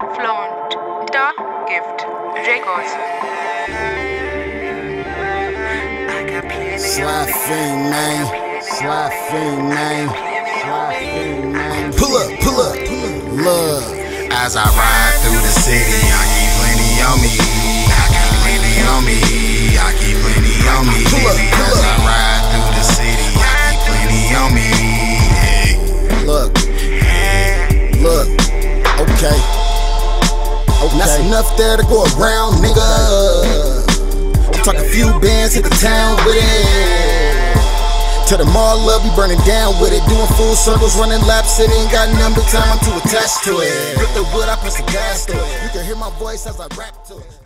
Flaunt. Da Gift. Records. Sly Fiend, man. Sly Fiend, man. Sly Fiend, man. Pull up, pull up. Love. As I ride through the city, I keep plenty on me. I keep plenty on me. I keep plenty on me. Pull up, pull up. As I ride through the city, I keep plenty on me. Hey. Look. Look. Okay. Okay. That's enough there to go around, nigga. I'm talking few bands, hit the town with it. To the mall up, we burning down with it. Doing full circles, running laps, it ain't got number time to attach to it. Grip the wood, I press the gas to it. You can hear my voice as I rap to it.